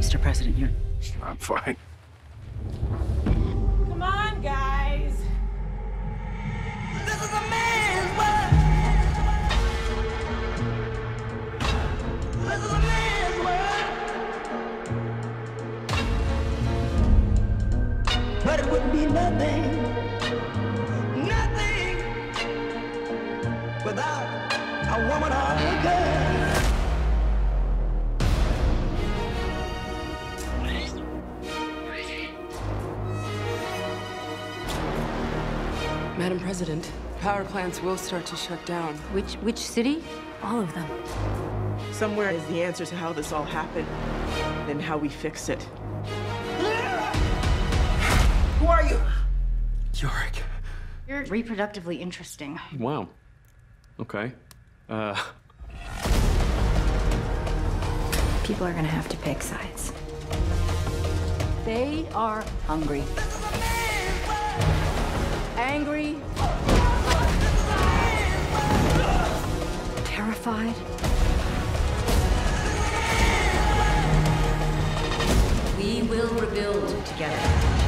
Mr. President, you're. I'm fine. Come on, guys. This is a man's world. This is a man's world. But it would be nothing, nothing without a woman or a girl. Madam President, power plants will start to shut down. Which which city? All of them. Somewhere is the answer to how this all happened and how we fix it. Who are you? Yorick. You're reproductively interesting. Wow. Okay. Uh, People are gonna have to pick sides. They are hungry. Angry. Terrified. We will rebuild together.